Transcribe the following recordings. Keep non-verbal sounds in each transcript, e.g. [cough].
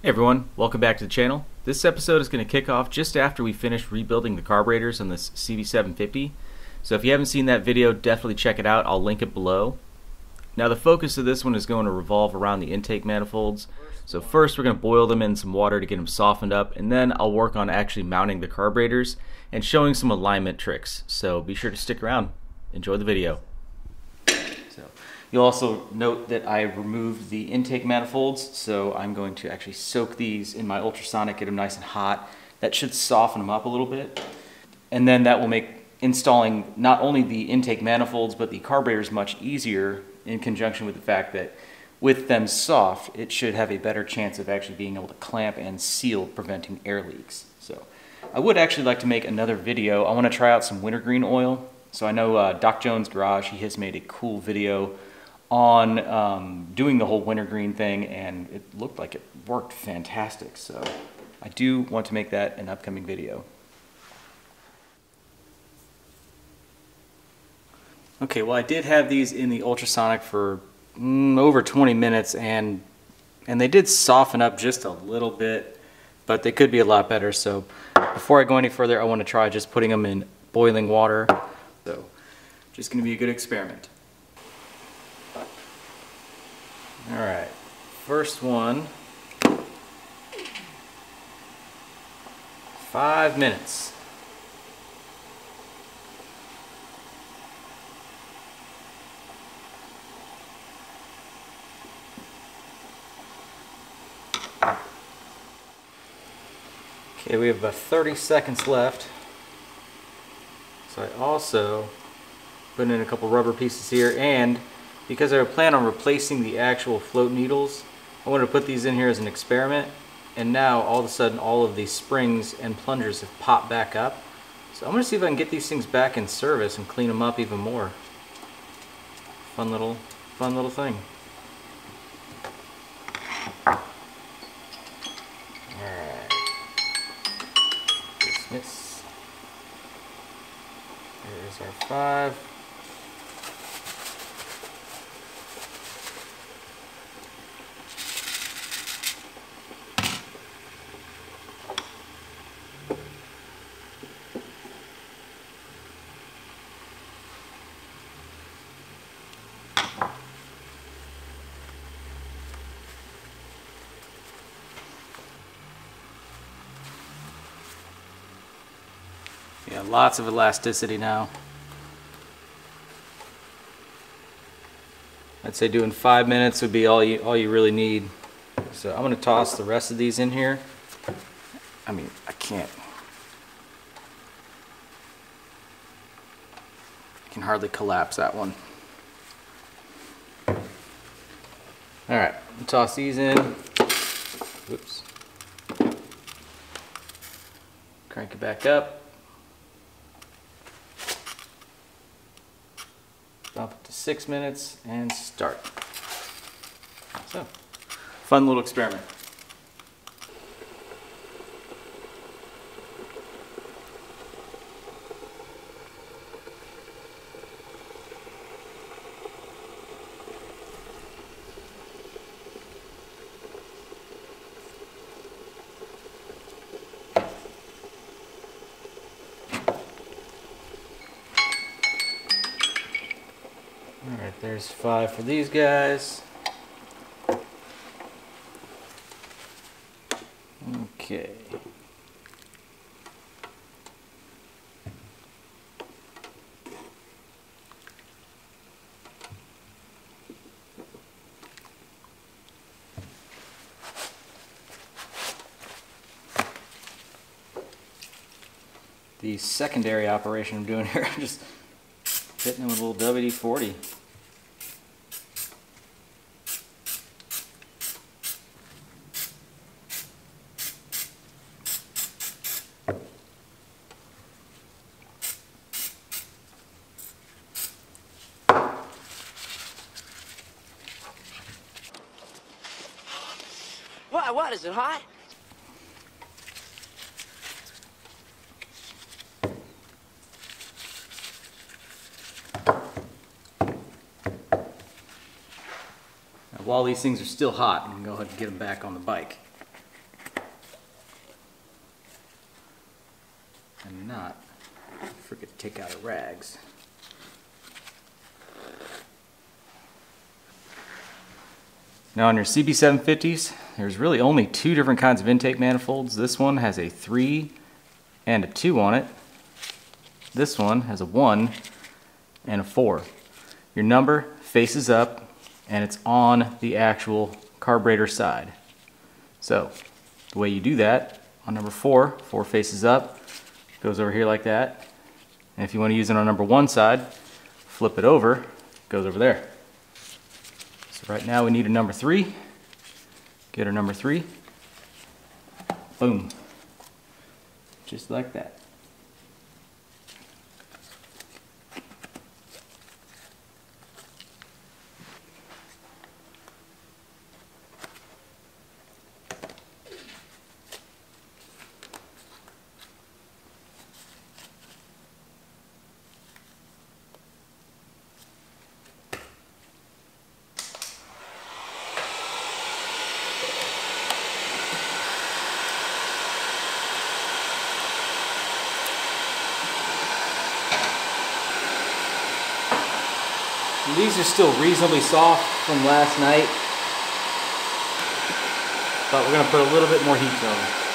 Hey everyone, welcome back to the channel. This episode is going to kick off just after we finish rebuilding the carburetors on this CB750. So if you haven't seen that video, definitely check it out. I'll link it below. Now the focus of this one is going to revolve around the intake manifolds. So first we're going to boil them in some water to get them softened up and then I'll work on actually mounting the carburetors and showing some alignment tricks. So be sure to stick around. Enjoy the video. You'll also note that I removed the intake manifolds, so I'm going to actually soak these in my ultrasonic, get them nice and hot. That should soften them up a little bit. And then that will make installing not only the intake manifolds, but the carburetors much easier in conjunction with the fact that with them soft, it should have a better chance of actually being able to clamp and seal, preventing air leaks. So I would actually like to make another video. I want to try out some wintergreen oil. So I know uh, Doc Jones Garage, he has made a cool video on um, doing the whole wintergreen thing and it looked like it worked fantastic. So I do want to make that an upcoming video. Okay, well I did have these in the ultrasonic for mm, over 20 minutes and and they did soften up just a little bit, but they could be a lot better. So before I go any further, I want to try just putting them in boiling water. So just going to be a good experiment. All right, first one, five minutes. Okay, we have about 30 seconds left. So I also put in a couple rubber pieces here and because I plan on replacing the actual float needles, I wanted to put these in here as an experiment. And now all of a sudden all of these springs and plungers have popped back up. So I'm going to see if I can get these things back in service and clean them up even more. Fun little, fun little thing. Alright. Dismiss. There's our five. Lots of elasticity now. I'd say doing five minutes would be all you all you really need. So I'm gonna toss the rest of these in here. I mean, I can't. I can hardly collapse that one. All right, toss these in. Oops. Crank it back up. up to six minutes and start. So, fun little experiment. There's five for these guys. Okay. The secondary operation I'm doing here, [laughs] I'm just hitting them with a little WD-40. while these things are still hot, you can go ahead and get them back on the bike. And not forget to take out our rags. Now on your CB750s, there's really only two different kinds of intake manifolds. This one has a 3 and a 2 on it. This one has a 1 and a 4. Your number faces up and it's on the actual carburetor side. So the way you do that, on number 4, 4 faces up, goes over here like that. And if you want to use it on number 1 side, flip it over, goes over there. So right now we need a number 3. Get our number 3. Boom. Just like that. These are still reasonably soft from last night, but we're going to put a little bit more heat to them.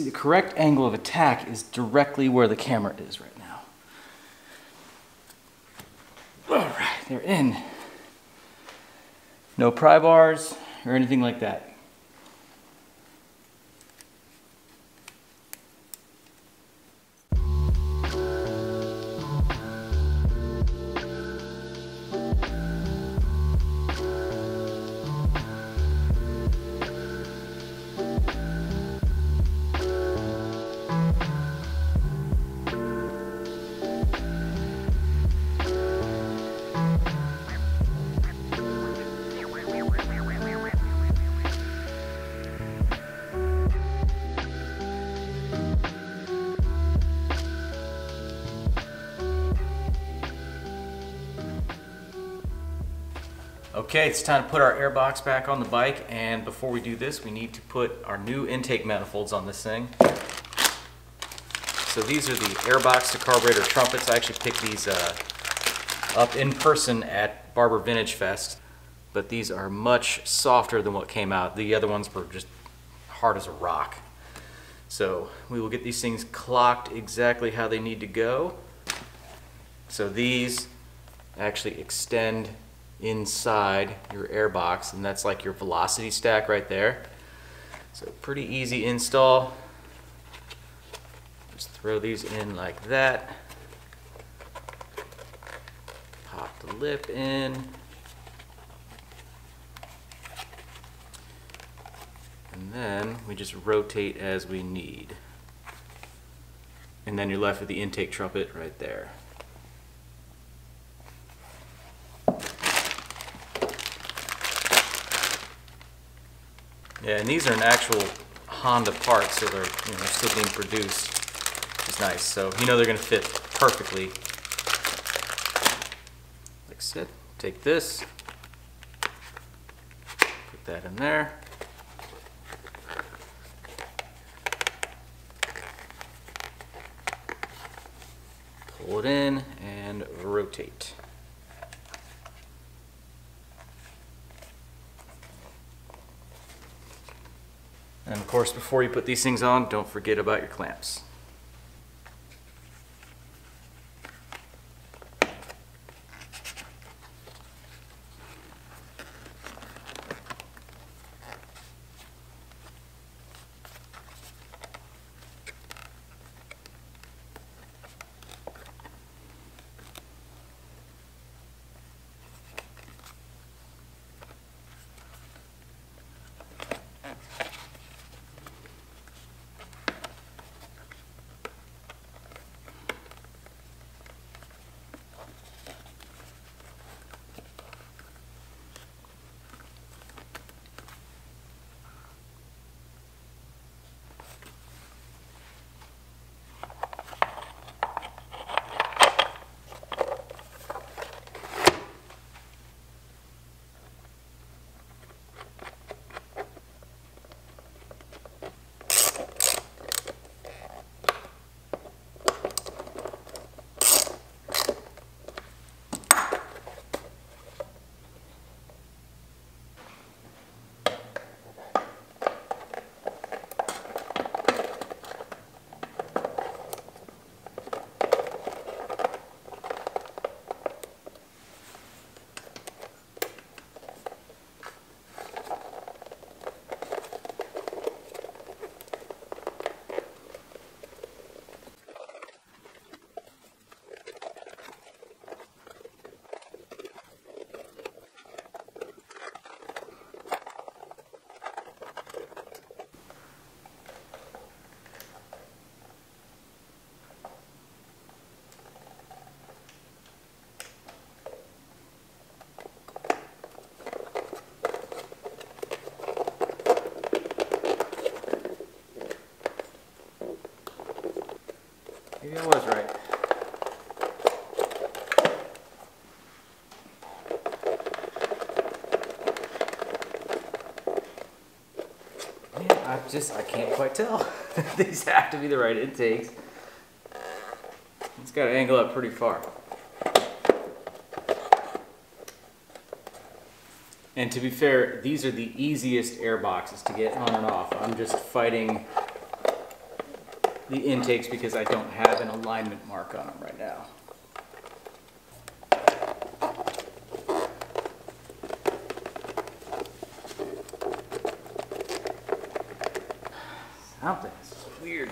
See, the correct angle of attack is directly where the camera is right now. All right, they're in. No pry bars or anything like that. Okay, it's time to put our airbox back on the bike and before we do this we need to put our new intake manifolds on this thing. So these are the airbox to carburetor trumpets. I actually picked these uh, up in person at Barber Vintage Fest, but these are much softer than what came out. The other ones were just hard as a rock. So we will get these things clocked exactly how they need to go. So these actually extend inside your airbox and that's like your velocity stack right there. So pretty easy install. Just throw these in like that. Pop the lip in. And then we just rotate as we need. And then you're left with the intake trumpet right there. Yeah, and these are an actual Honda part, so they're you know still being produced, which is nice. So you know they're going to fit perfectly. Like I said, take this, put that in there. Pull it in and rotate. And of course, before you put these things on, don't forget about your clamps. Maybe I was right. Man, I just, I can't quite tell. [laughs] These have to be the right intakes. It's got to angle up pretty far. And to be fair, these are the easiest air boxes to get on and off. I'm just fighting the intakes because I don't have an alignment mark on them right now. Something's weird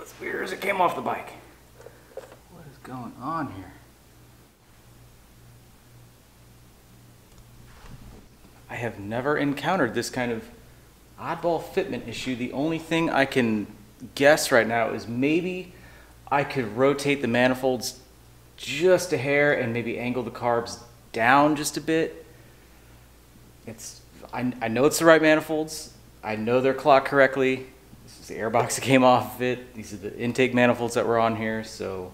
As weird as it came off the bike. What is going on here? I have never encountered this kind of oddball fitment issue. The only thing I can guess right now is maybe I could rotate the manifolds just a hair and maybe angle the carbs down just a bit. It's I, I know it's the right manifolds. I know they're clocked correctly. This is the airbox [laughs] that came off of it. These are the intake manifolds that were on here, so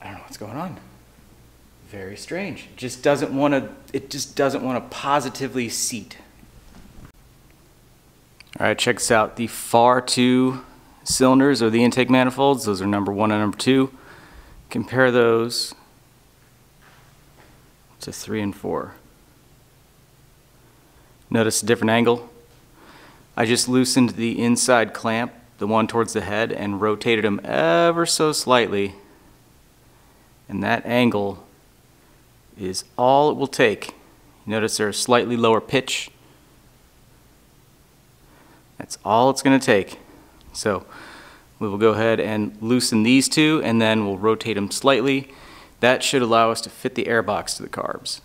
I don't know what's going on. Very strange. It just doesn't want to it just doesn't want to positively seat. All right, check this out. The FAR 2 cylinders or the intake manifolds, those are number 1 and number 2. Compare those to 3 and 4. Notice a different angle. I just loosened the inside clamp, the one towards the head, and rotated them ever so slightly. And that angle is all it will take. Notice there's slightly lower pitch. That's all it's going to take. So we will go ahead and loosen these two, and then we'll rotate them slightly. That should allow us to fit the airbox to the carbs.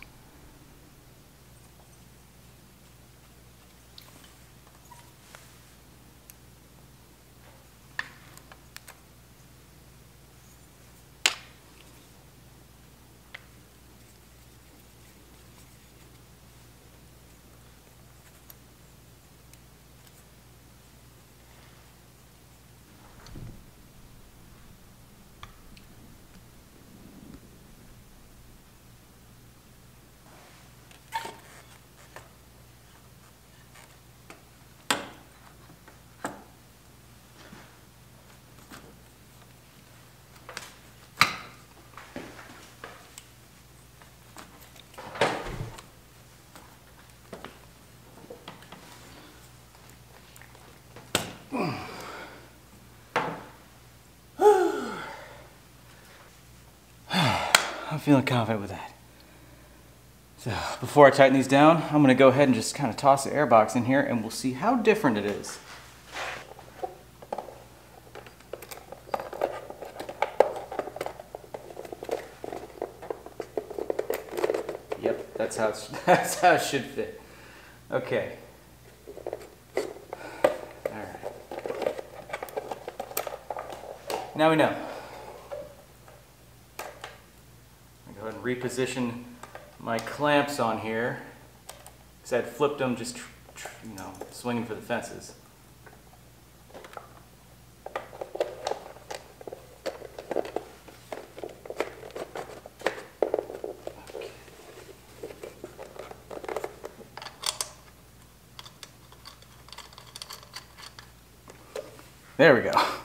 I'm feeling confident with that. So before I tighten these down, I'm gonna go ahead and just kind of toss the airbox in here and we'll see how different it is. Yep, that's how, [laughs] that's how it should fit. Okay. All right. Now we know. Reposition my clamps on here because I'd flipped them just, you know, swinging for the fences. There we go.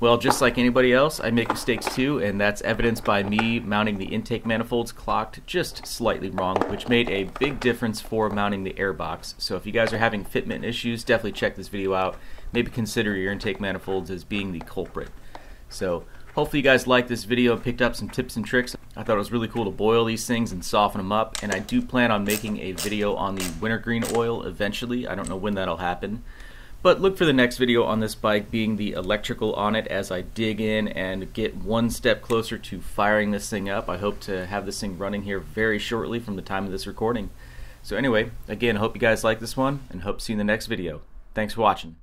Well, just like anybody else, I make mistakes too, and that's evidenced by me mounting the intake manifolds clocked just slightly wrong, which made a big difference for mounting the airbox. So if you guys are having fitment issues, definitely check this video out. Maybe consider your intake manifolds as being the culprit. So hopefully you guys liked this video and picked up some tips and tricks. I thought it was really cool to boil these things and soften them up, and I do plan on making a video on the wintergreen oil eventually. I don't know when that'll happen. But look for the next video on this bike being the electrical on it as I dig in and get one step closer to firing this thing up. I hope to have this thing running here very shortly from the time of this recording. So anyway, again, hope you guys like this one and hope to see you in the next video. Thanks for watching.